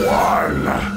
one.